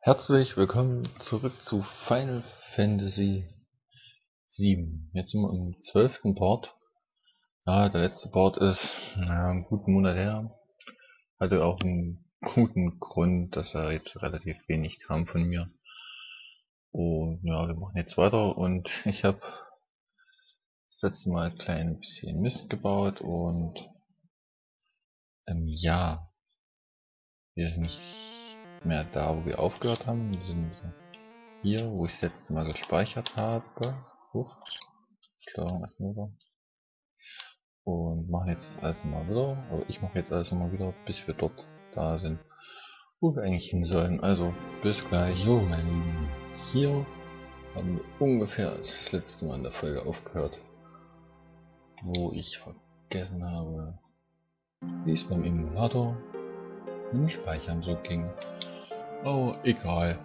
Herzlich willkommen zurück zu Final Fantasy VII. Jetzt sind wir im zwölften Part. Ja, der letzte Part ist naja, einen guten Monat her. Hatte auch einen guten Grund, dass er jetzt relativ wenig kam von mir. Und ja, wir machen jetzt weiter und ich habe das letzte Mal ein klein bisschen Mist gebaut und ähm, ja, wir sind nicht mehr da, wo wir aufgehört haben. Wir sind hier, wo ich das letzte Mal gespeichert habe. Huch. Steuerung erstmal wieder. Und machen jetzt alles mal wieder. Oder ich mache jetzt alles mal wieder, bis wir dort da sind, wo wir eigentlich hin sollen. Also, bis gleich. Jo, meine Lieben. Hier haben wir ungefähr das letzte Mal in der Folge aufgehört. Wo ich vergessen habe, wie es beim Emulator mit dem Speichern so ging. Oh, egal.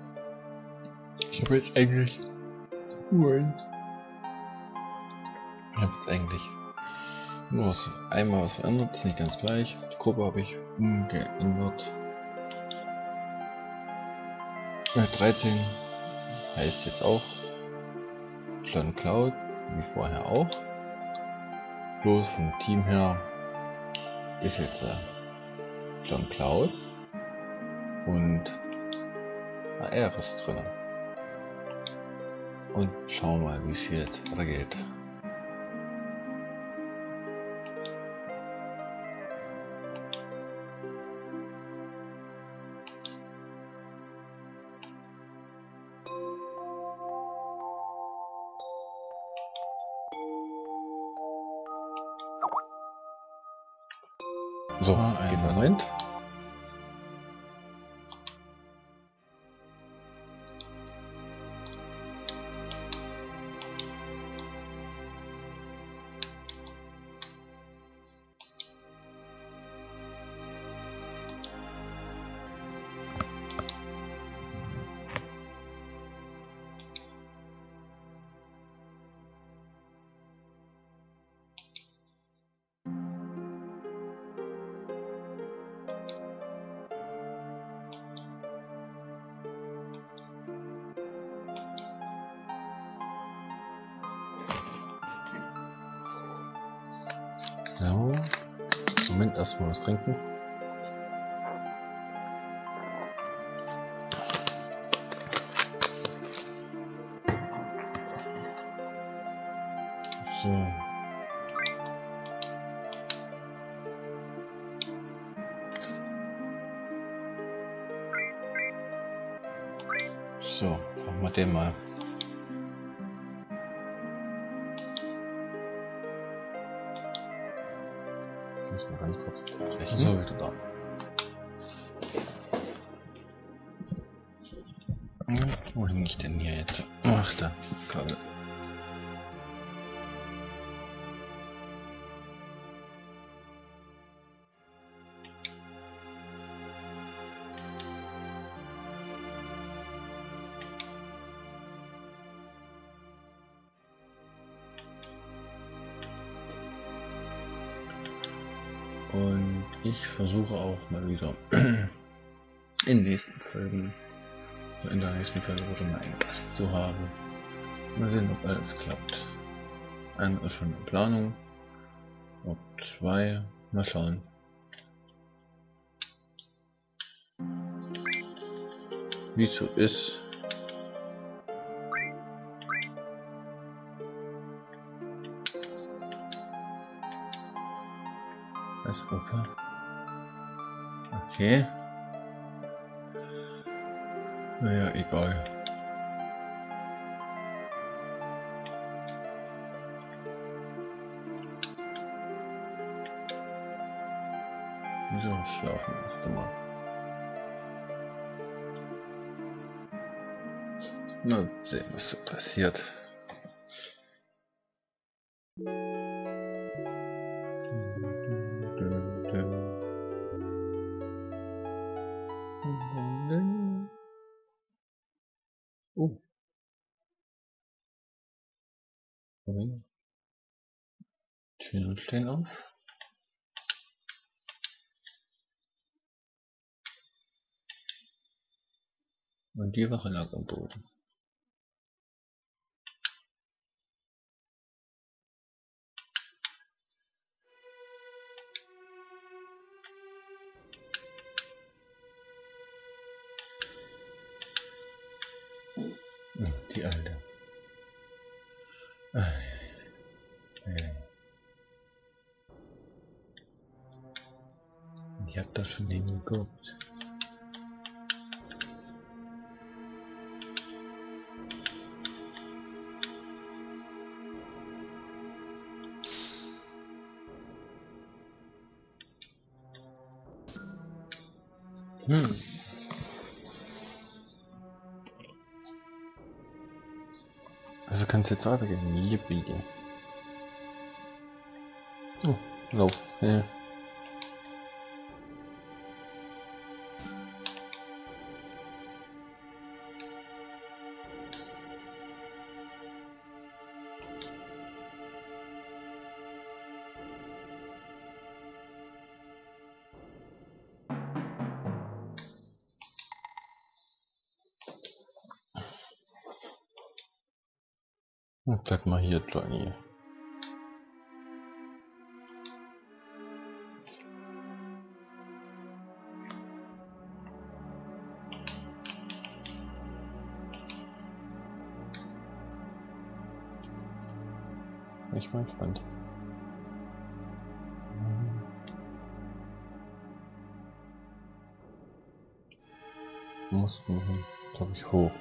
Ich habe jetzt eigentlich... Moment. Ich habe jetzt eigentlich nur was, einmal was verändert, ist nicht ganz gleich. Die Gruppe habe ich umgeändert. Ja, 13 heißt jetzt auch John Cloud, wie vorher auch. Bloß vom Team her ist jetzt John Cloud und AR ist drin. Und schauen mal, wie es hier jetzt weitergeht. Erstmal was trinken. So. So, machen wir den mal. Ach, da, Kabel. Und ich versuche auch mal wieder in den nächsten Folgen, in der wieder mal einen Gast zu haben. Mal sehen, ob alles klappt. Einer ist schon in Planung. Ob zwei, mal schauen. Wie so ist. Als Opa. Okay. Naja, egal. So, schlafen erst einmal. Mal sehen, was so passiert. Die Wache lag am Boden. Die Alte. Ich hab da schon hingeguckt. Also kann es jetzt weitergehen. Yippie. Oh, Ja. Bleib mal hier, Johnny. Ich bin gespannt. Mussten, glaube ich, hoch.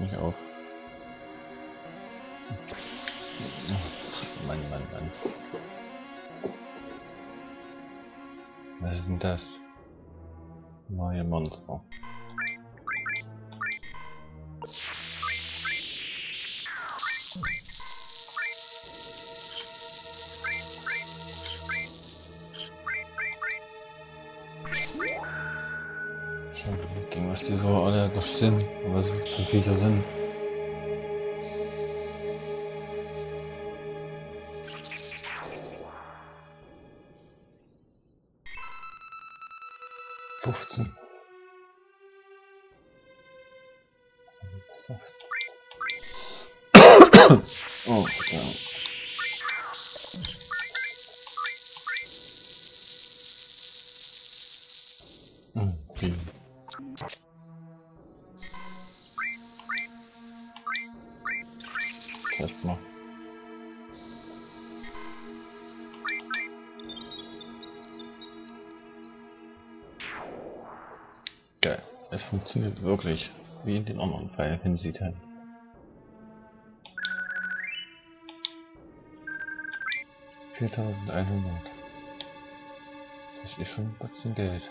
Nicht auf. Mann, Mann, Mann. Was ist denn das? Neue Monster. So alle sind, was für Viecher sind. Fantasy Teilen. Viertausendeinhundert. Das ist schon ein Batzen Geld.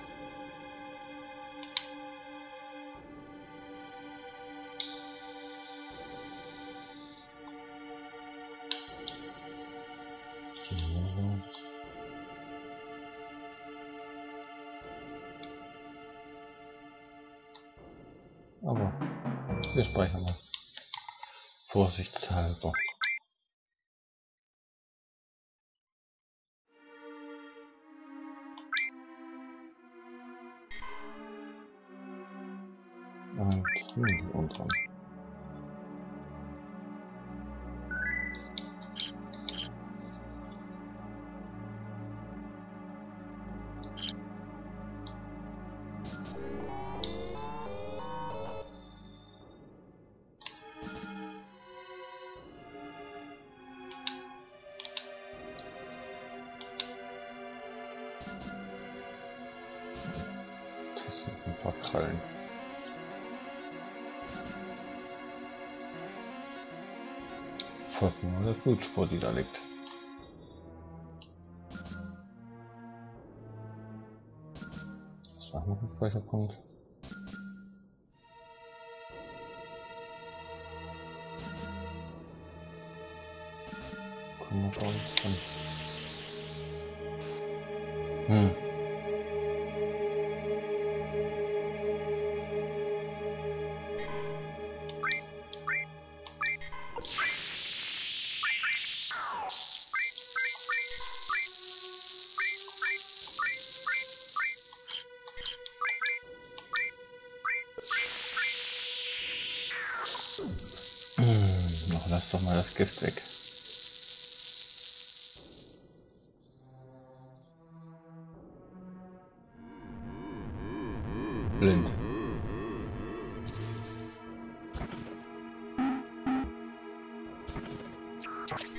Das sind ein paar Krallen. Folgt nur der Blutspur, die da liegt. Das war noch ein Speicherpunkt. Kommen wir bei Blind.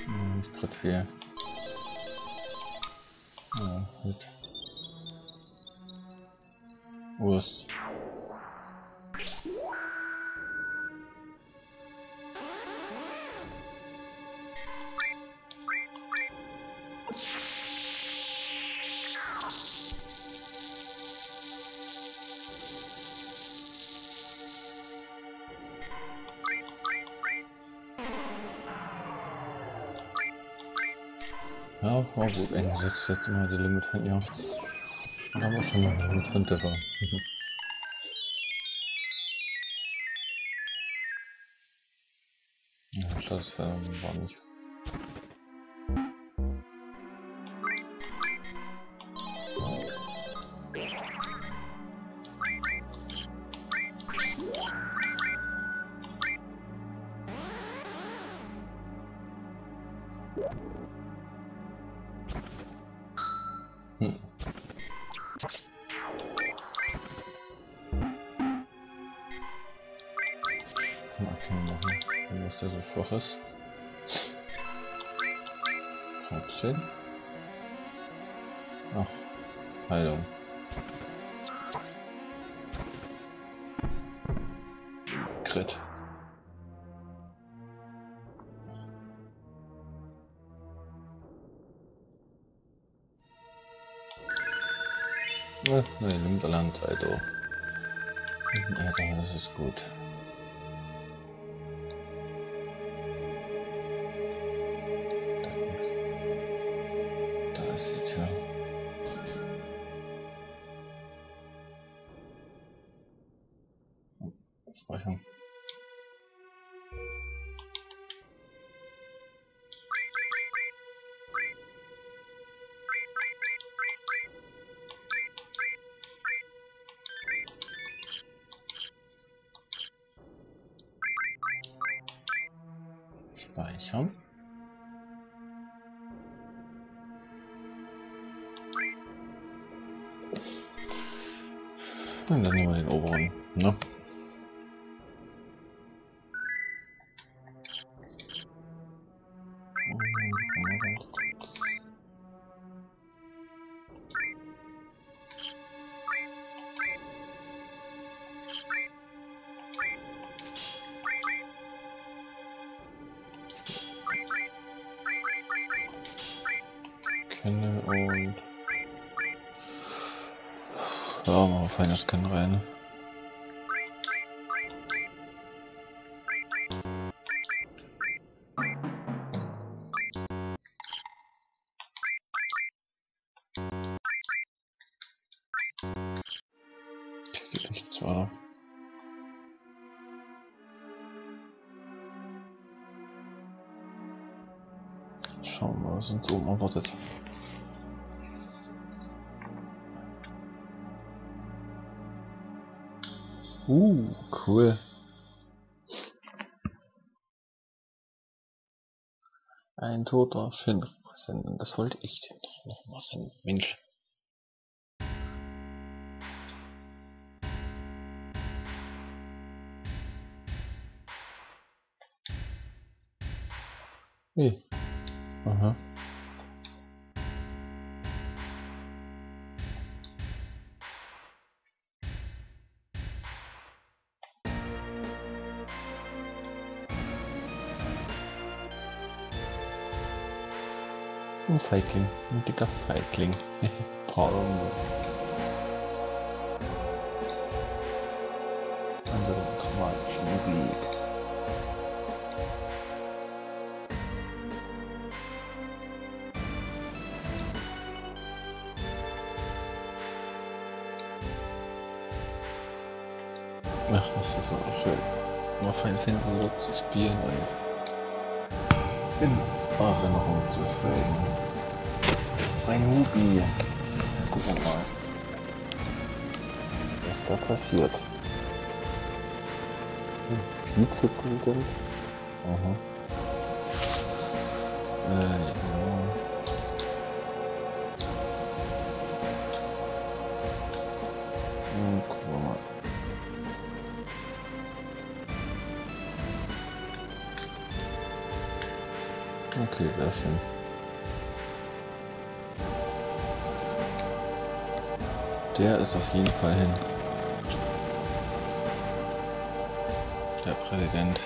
Hm, Gerade viel. War gut eingesetzt. Jetzt immer die Limit von ihr. Da wir schon mal Limit von Dipper. ja, das war, war nicht. Ist. 13. Ach, Heilung. Crit. Ne, nimmt allein Zeit, oh. Ja, das ist gut. Speichern. Speichern. Dann nehmen wir den oberen, ne? Was uns oben erwartet. Uh, cool. Ein toter senden. Das wollte ich doch noch mal senden. Mensch. Hey. Aha. Ein Feigling. Ein dicker Feigling. Pardon. Okay, ist denn? Der ist auf jeden Fall hin. Der Präsident.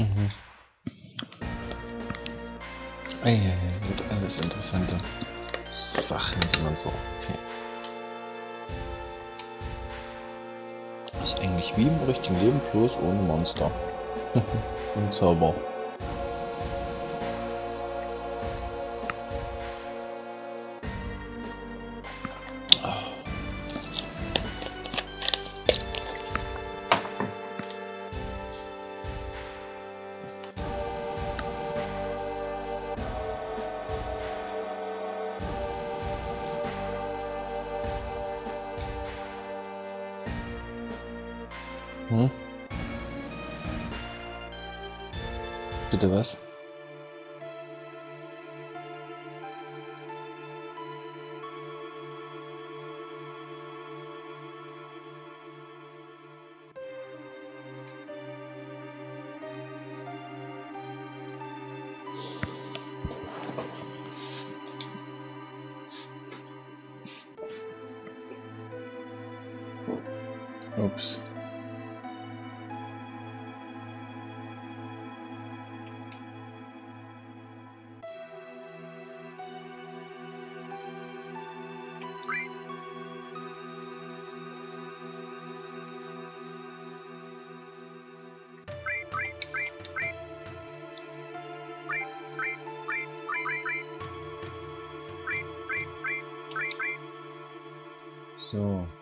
Mhm. Eieiei, wird alles interessante Sachen, die man so erzählt. Das ist eigentlich wie im richtigen Leben, bloß ohne Monster. Und Zauber. Ups. So.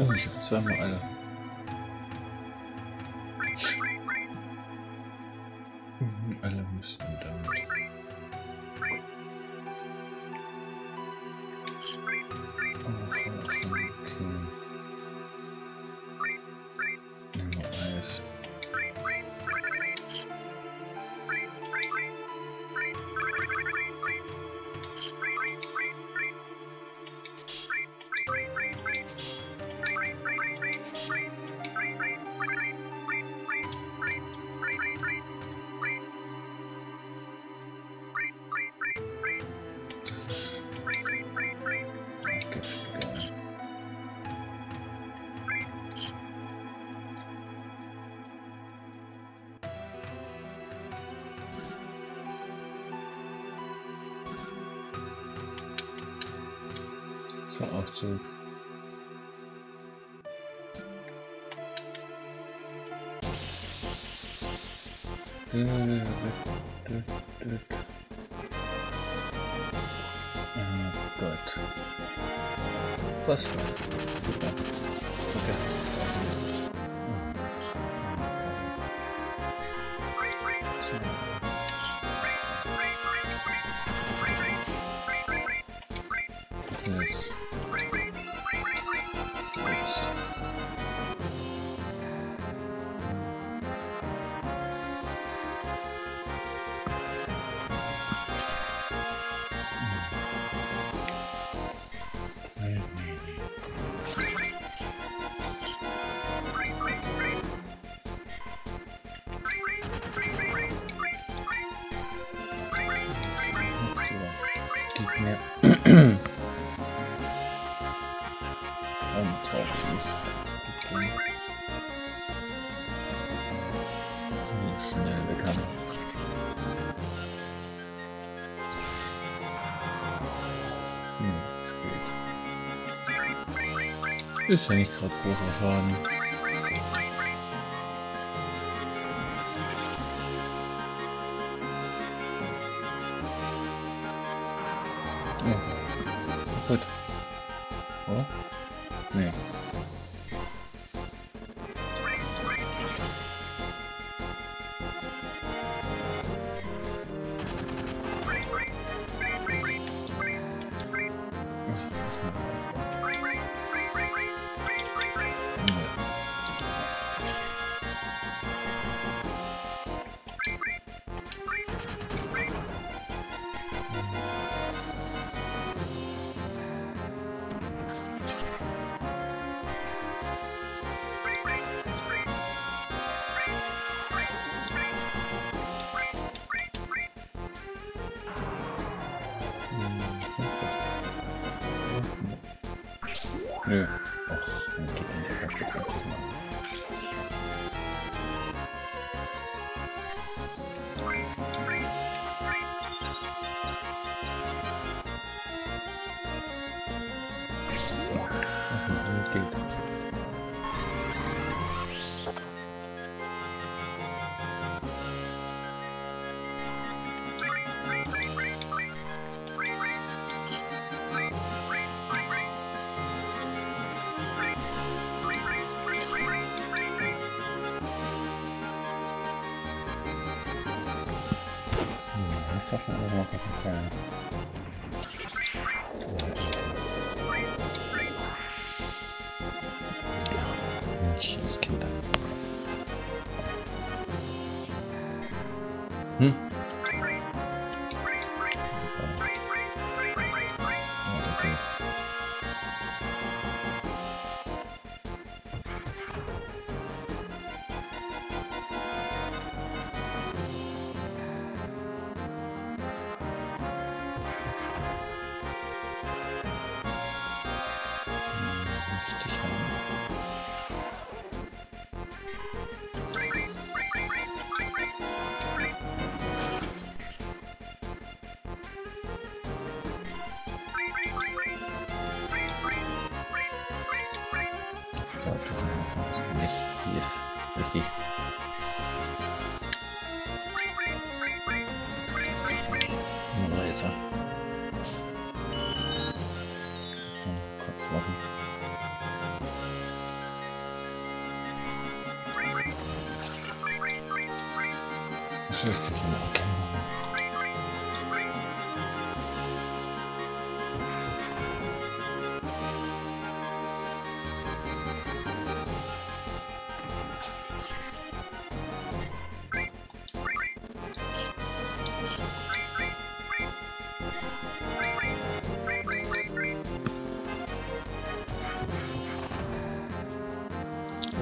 Habe zweimal alle. So, Aufzug. Oh Gott. Was für Ist eigentlich gerade großer Schaden.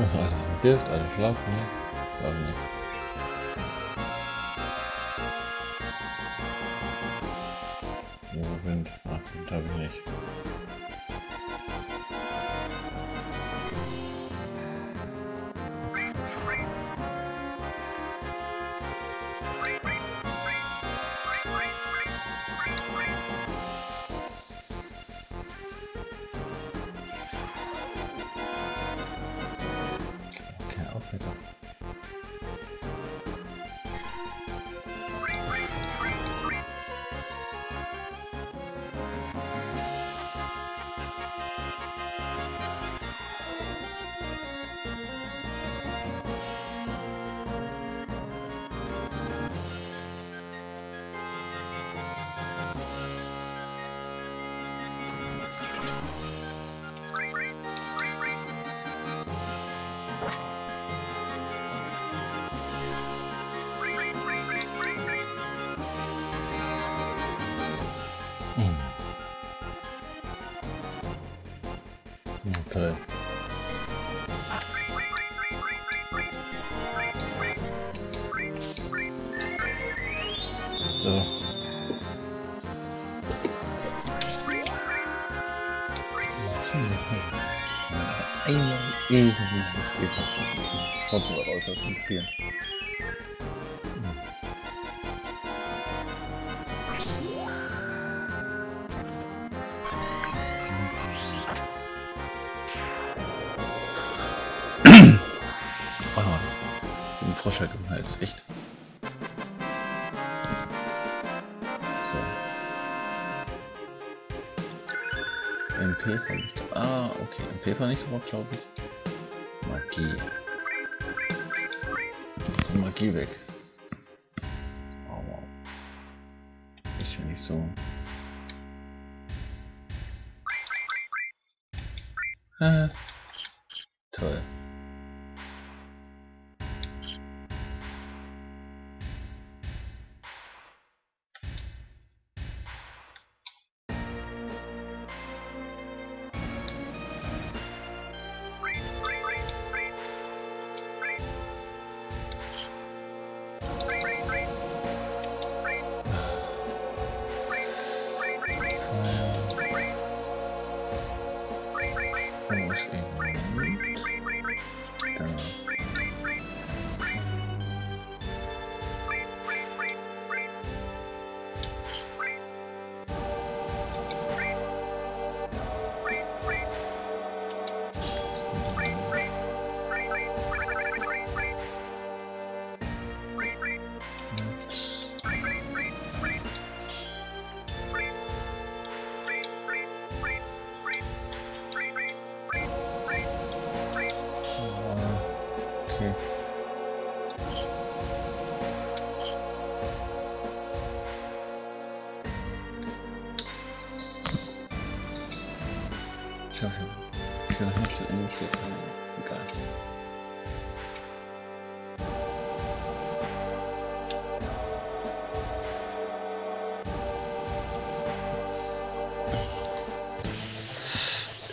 das war alles ein Gift, alle schlafen, ne? Schlafen nicht. Wind, ach, den habe ich nicht. Einmal irgendwie gespielt habe. Ich komme raus aus dem Spiel. Ah, so ein Frosch halt im Hals, echt. So. MP vernichtet. Ah, okay. MP vernichtet glaube ich. Magie. Magie weg.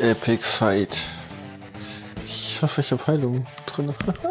Epic Fight. Ich hoffe, ich habe Heilung drin.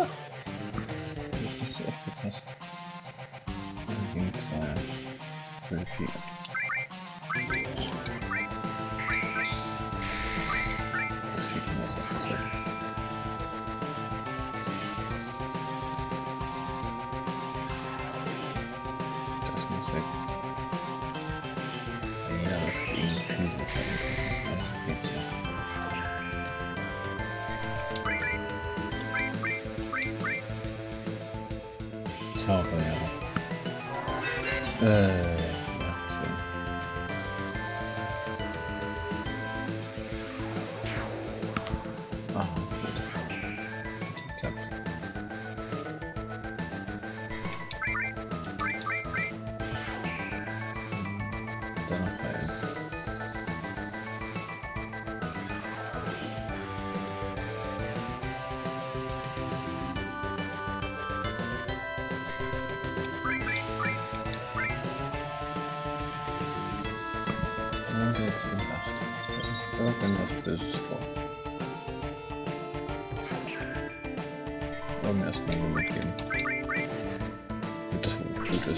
Zauber, ja. Äh, ja, Aber mir erstmal nur mitgeben. Gut, das wohl gut ist.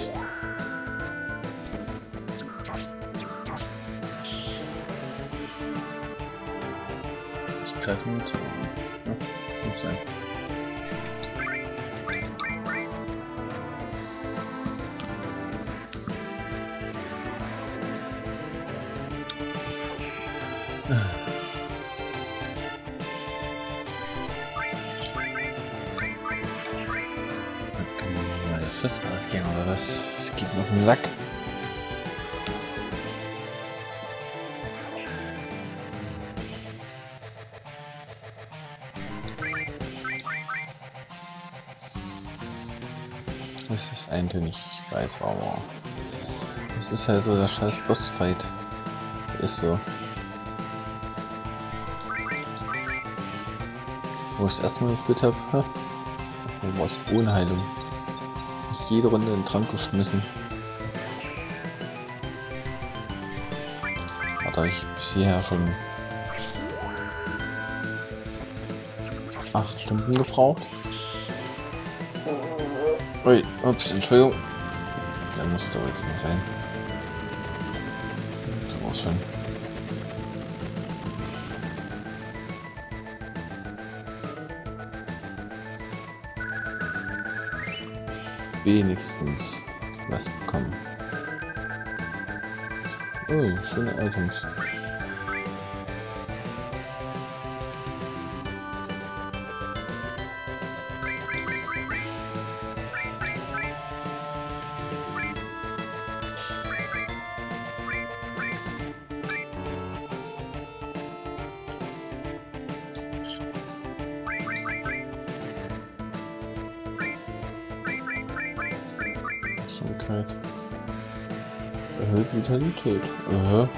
Ich greife nur zu. Aber es ist halt so der scheiß Bossfight. Ist so. Wo ich das erste Mal gespielt habe, ha, da war ich ohne Heilung. Ich jede Runde in den Trank geschmissen. Hat ich bis hierher schon acht Stunden gebraucht. Ui, ups, Entschuldigung rein muss, da wollte ich nicht rein. So war's schon. Wenigstens was bekommen. Ui, oh, schöne Items. Krankheit. Erhöht Vitalität. Aha.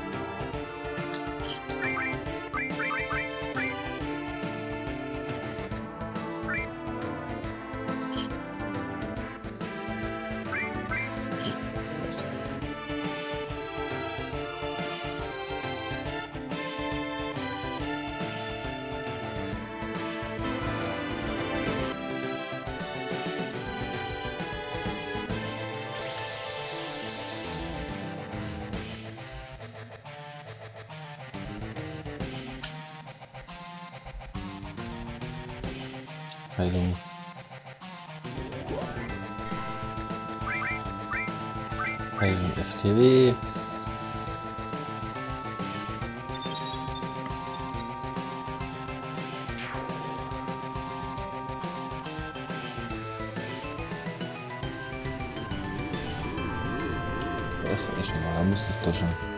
Das ist echt mal,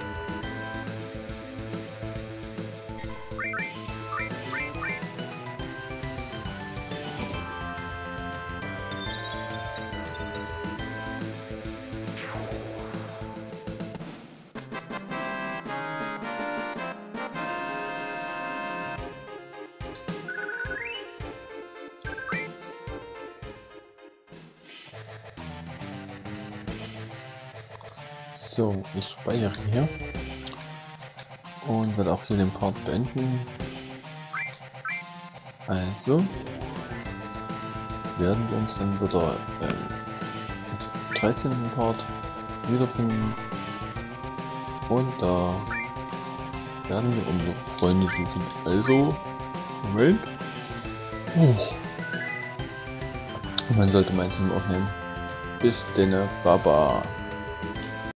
speichere hier und werde auch hier den Part beenden. Also werden wir uns dann wieder im 13. Part wiederfinden und da werden wir unsere Freunde suchen. Also, Moment. Oh. Man sollte mein Team aufnehmen. Bis denn, Baba.